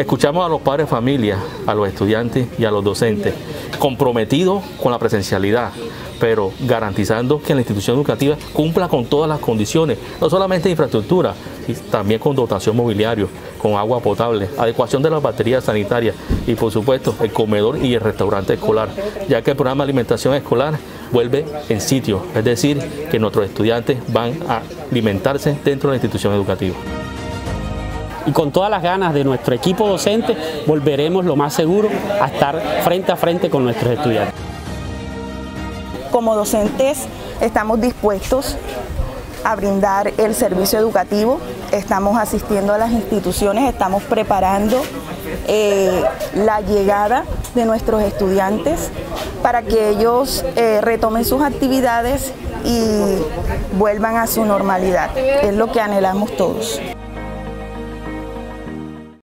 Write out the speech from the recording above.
Escuchamos a los padres de familia, a los estudiantes y a los docentes, comprometidos con la presencialidad, pero garantizando que la institución educativa cumpla con todas las condiciones, no solamente infraestructura, también con dotación mobiliario, con agua potable, adecuación de las baterías sanitarias y por supuesto el comedor y el restaurante escolar, ya que el programa de alimentación escolar vuelve en sitio, es decir, que nuestros estudiantes van a alimentarse dentro de la institución educativa y con todas las ganas de nuestro equipo docente volveremos lo más seguro a estar frente a frente con nuestros estudiantes. Como docentes estamos dispuestos a brindar el servicio educativo, estamos asistiendo a las instituciones, estamos preparando eh, la llegada de nuestros estudiantes para que ellos eh, retomen sus actividades y vuelvan a su normalidad. Es lo que anhelamos todos.